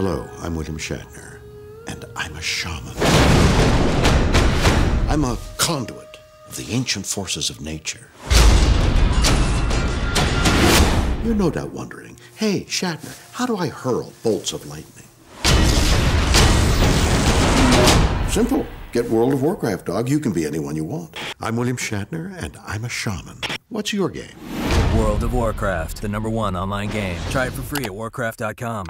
Hello, I'm William Shatner, and I'm a shaman. I'm a conduit of the ancient forces of nature. You're no doubt wondering, hey, Shatner, how do I hurl bolts of lightning? Simple. Get World of Warcraft, dog. You can be anyone you want. I'm William Shatner, and I'm a shaman. What's your game? World of Warcraft, the number one online game. Try it for free at warcraft.com.